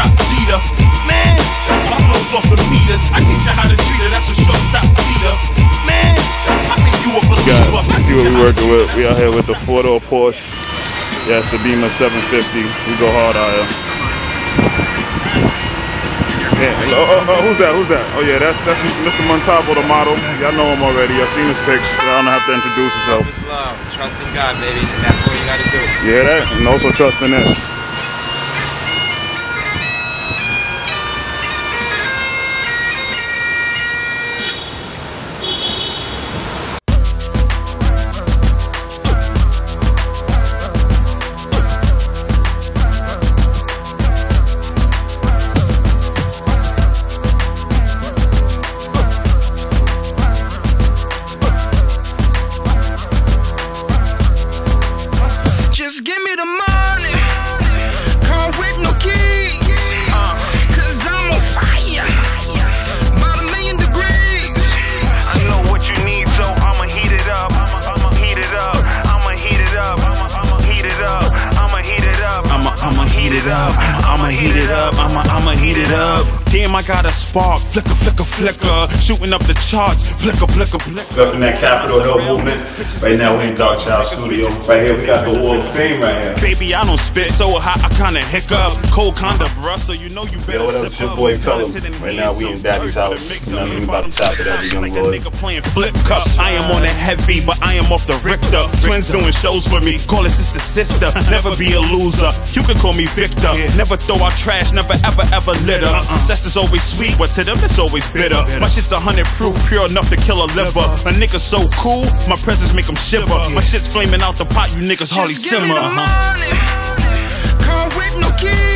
shortstop cheater. Man, my flow's off the meters. I teach you how to treat her. That's a shortstop cheater. Man, I you a believer. See what we working with. We out here with the four door Porsche. That's the Beamer 750. We go hard out here. Yeah. Oh, oh, oh, who's that? Who's that? Oh yeah, that's that's Mr. Montalvo, the model. Y'all know him already. Y'all seen his pics. I don't have to introduce himself. Just love, trust in God, baby. That's what you gotta do. Yeah, that, and also trust in this. It up. I'ma heat it up. I'ma, I'ma heat it up. Damn, I got a spark. Flicker, flicker, flicker. Shooting up the charts. Flicker, flicker, flicker. In that Capitol Hill movement. Right now we in Darkchild Studio. Right here we got the Wall of Fame right here. Baby, I don't spit so hot, I kinda hiccup. Cold bruh, so you know you better Yo, what up, your boy Pelham. Right now we in. Daddy's house. You know what I mean? About to top it up, we gonna like a roll it. nigga playing flip cup. I am on the heavy, but I am off the Richter. Twins doing shows for me. Call it sister, sister. Never be a loser. You can call me Victor. Never throw out trash, never ever ever litter. Success is always sweet, but to them it's always bitter. My shit's a hundred proof, pure enough to kill a liver. A nigga so cool, my presence make him shiver. My shit's flaming out the pot, you niggas hardly Just give me simmer. the Uh-huh. money. Come with no keys.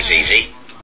was easy.